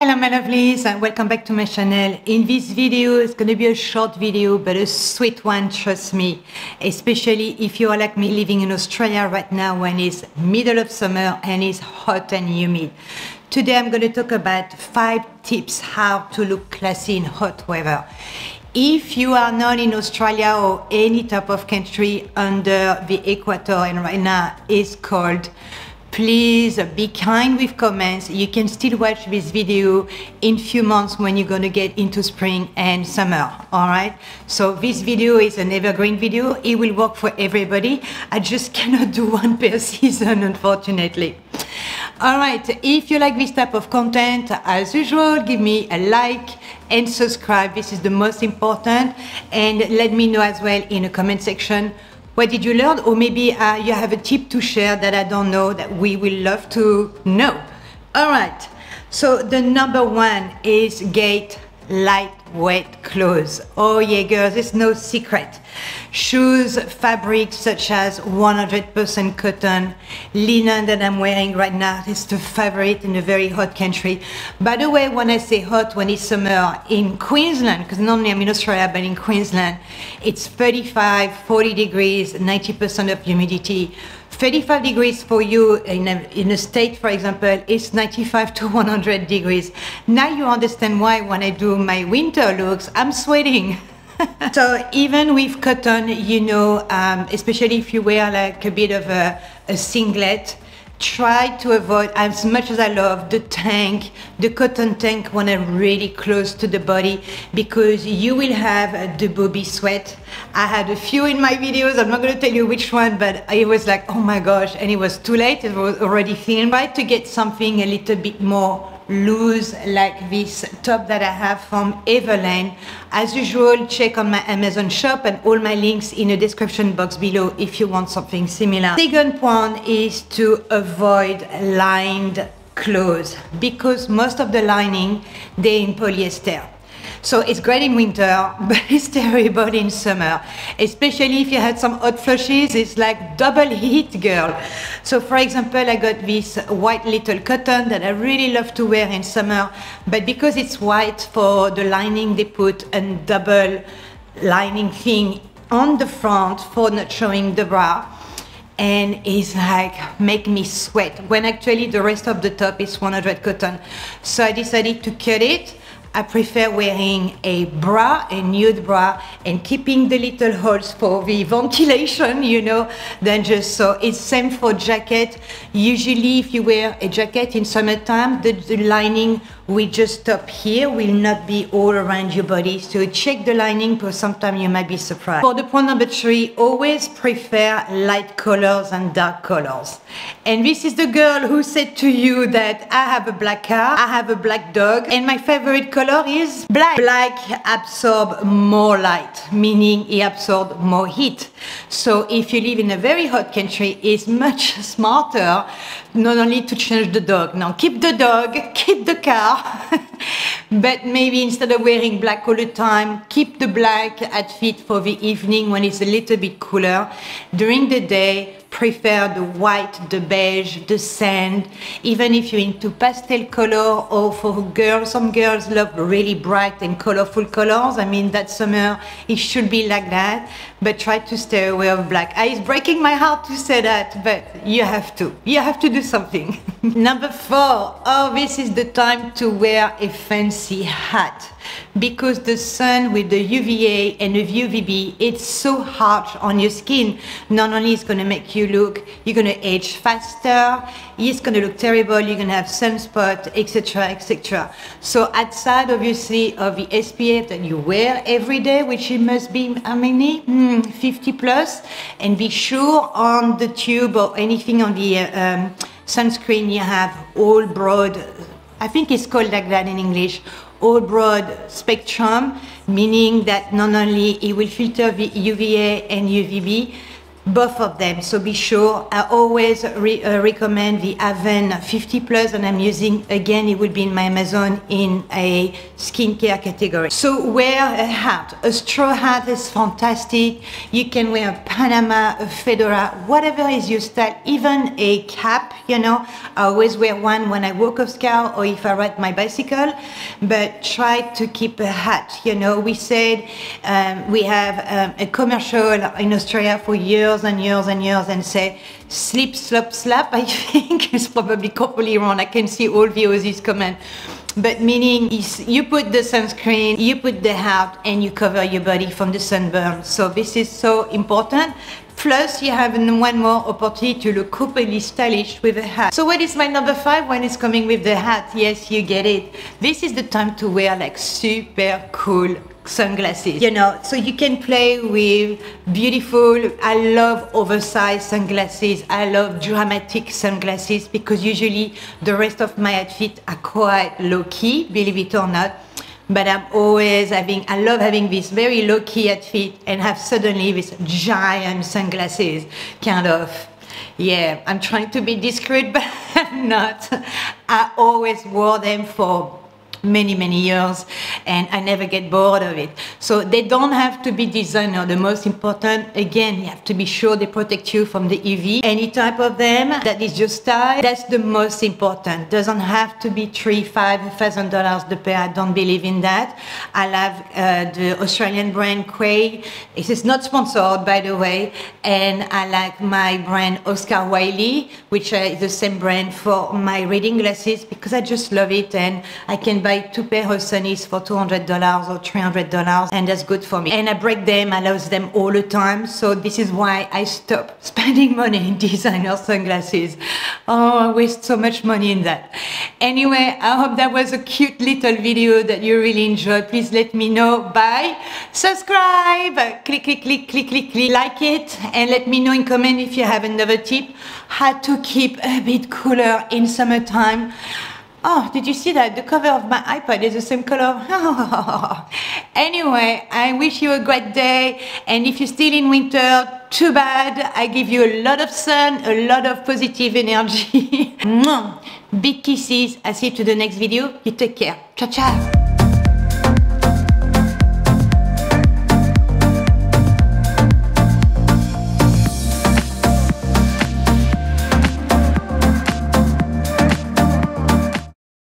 Hello my lovelies and welcome back to my channel. In this video, it's going to be a short video but a sweet one, trust me. Especially if you are like me living in Australia right now when it's middle of summer and it's hot and humid. Today I'm going to talk about 5 tips how to look classy in hot weather. If you are not in Australia or any type of country under the equator and right now it's cold, please be kind with comments. You can still watch this video in few months when you're gonna get into spring and summer, all right? So this video is an evergreen video. It will work for everybody. I just cannot do one per season, unfortunately. All right, if you like this type of content, as usual, give me a like and subscribe. This is the most important. And let me know as well in the comment section what did you learn? Or maybe uh, you have a tip to share that I don't know that we will love to know. All right, so the number one is gate lightweight clothes. Oh yeah, girls, it's no secret. Shoes, fabrics such as 100% cotton, linen that I'm wearing right now is the favorite in a very hot country. By the way, when I say hot, when it's summer in Queensland, because normally I'm in Australia, but in Queensland, it's 35, 40 degrees, 90% of humidity. 35 degrees for you in a, in a state, for example, is 95 to 100 degrees. Now you understand why when I do my winter looks, I'm sweating. so even with cotton, you know, um, especially if you wear like a bit of a, a singlet, try to avoid as much as I love the tank, the cotton tank when I'm really close to the body because you will have the booby sweat. I had a few in my videos, I'm not going to tell you which one, but it was like, oh my gosh, and it was too late, it was already thin. Try to get something a little bit more loose like this top that I have from Everlane. As usual, check on my Amazon shop and all my links in the description box below if you want something similar. Second point is to avoid lined clothes because most of the lining they in polyester. So it's great in winter, but it's terrible in summer. Especially if you had some hot flushes, it's like double heat, girl. So for example, I got this white little cotton that I really love to wear in summer, but because it's white for the lining, they put a double lining thing on the front for not showing the bra and it's like make me sweat when actually the rest of the top is 100 cotton so i decided to cut it I prefer wearing a bra, a nude bra, and keeping the little holes for the ventilation, you know, than just so. It's same for jacket. Usually if you wear a jacket in summertime, the, the lining will just stop here, will not be all around your body. So check the lining because sometimes you might be surprised. For the point number three, always prefer light colors and dark colors. And this is the girl who said to you that I have a black car, I have a black dog, and my favorite color is black. Black absorb more light, meaning it absorbs more heat. So if you live in a very hot country, it's much smarter not only to change the dog. Now keep the dog, keep the car, but maybe instead of wearing black all the time, keep the black outfit for the evening when it's a little bit cooler. During the day, prefer the white, the beige, the sand, even if you're into pastel color or for girls, some girls love really bright and colorful colors. I mean, that summer, it should be like that, but try to stay away of black. Ah, it's breaking my heart to say that, but you have to. You have to do something. Number four, oh, this is the time to wear a fancy hat because the sun with the UVA and the UVB, it's so harsh on your skin. Not only it's going to make you look, you're going to age faster, it's going to look terrible, you're going to have sunspot, etc., etc. So outside, obviously, of the SPF that you wear every day, which it must be how many? Mm, 50 plus, and be sure on the tube or anything on the uh, um, sunscreen you have all broad I think it's called like that in English, all broad spectrum, meaning that not only it will filter the UVA and UVB, both of them. So be sure, I always re uh, recommend the Avène 50 Plus and I'm using, again, it will be in my Amazon in a skincare category. So wear a hat. A straw hat is fantastic. You can wear a Panama, a fedora, whatever is your style, even a cap, you know. I always wear one when I walk off car or if I ride my bicycle, but try to keep a hat, you know. We said um, we have um, a commercial in Australia for years and years and years and say slip, slop, slap, I think is probably completely wrong. I can see all the Aussies comment. But meaning you put the sunscreen, you put the hat, and you cover your body from the sunburn. So this is so important. Plus, you have one more opportunity to look completely stylish with a hat. So what is my number five when it's coming with the hat? Yes, you get it. This is the time to wear like super cool sunglasses you know so you can play with beautiful i love oversized sunglasses i love dramatic sunglasses because usually the rest of my outfit are quite low-key believe it or not but I'm always having, I love having this very low key outfit and have suddenly this giant sunglasses, kind of. Yeah, I'm trying to be discreet, but I'm not. I always wore them for many many years and I never get bored of it. So they don't have to be designer. The most important again you have to be sure they protect you from the UV any type of them that is your style that's the most important. Doesn't have to be three five thousand dollars the pair. I don't believe in that. I love uh, the Australian brand Quay. It is not sponsored by the way and I like my brand Oscar Wylee which is the same brand for my reading glasses because I just love it and I can buy two pair of sunnies for $200 or $300 and that's good for me. And I break them, I lose them all the time. So this is why I stop spending money in designer sunglasses. Oh, I waste so much money in that. Anyway, I hope that was a cute little video that you really enjoyed. Please let me know by subscribe, click, click, click, click, click, click, like it, and let me know in comment if you have another tip how to keep a bit cooler in summertime. Oh, did you see that? The cover of my iPad is the same color. anyway, I wish you a great day. And if you're still in winter, too bad. I give you a lot of sun, a lot of positive energy. Big kisses. I'll see you to the next video. You take care. Ciao, ciao.